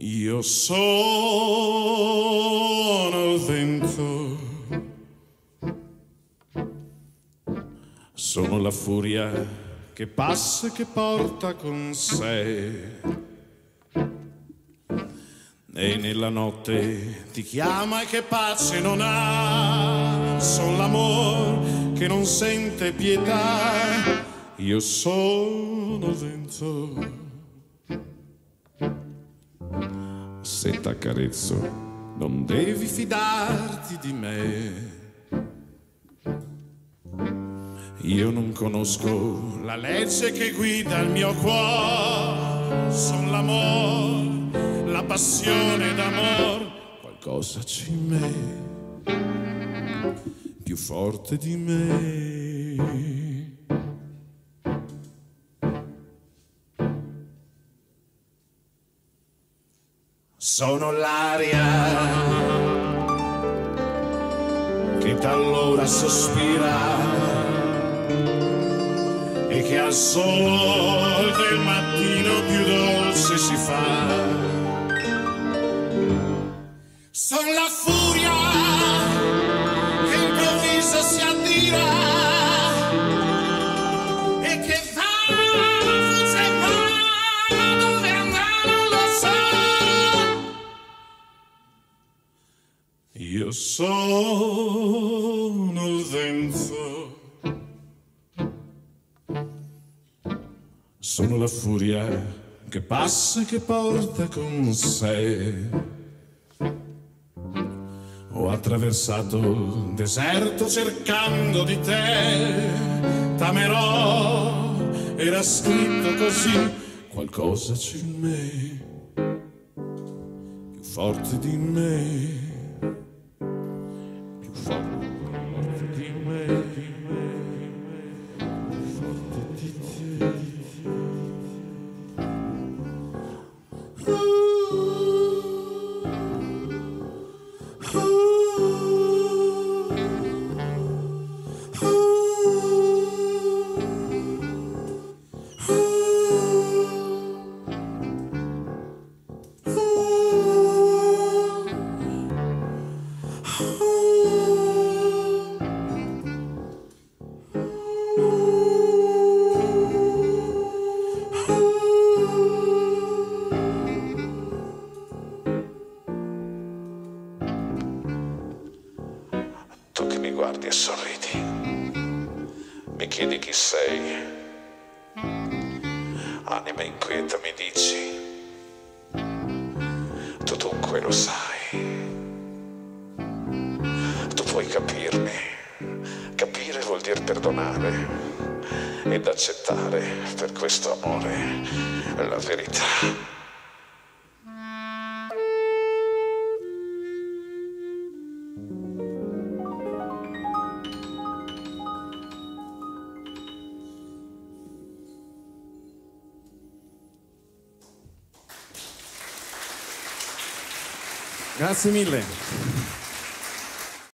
Io sono il vento, sono la furia che passa e che porta con sé. E nella notte ti chiama e che pace non ha, sono l'amor che non sente pietà. Io sono il vento. Se t'accarezzo, non devi fidarti di me. Io non conosco la legge che guida il mio cuore, son l'amore, la passione d'amor, qualcosa c'è in me, più forte di me. Sono l'aria che talora sospira e che al sol del mattino più dolce si fa. Sono la furia che improvviso si addira Io sono il vento, sono la furia che passa e che porta con sé. Ho attraversato il deserto cercando di te, t'amerò, era scritto così, qualcosa c'è in me, più forte di me guardi e sorridi, mi chiedi chi sei, anima inquieta mi dici, tu dunque lo sai, tu puoi capirmi, capire vuol dire perdonare ed accettare per questo amore la verità. Grazie mille.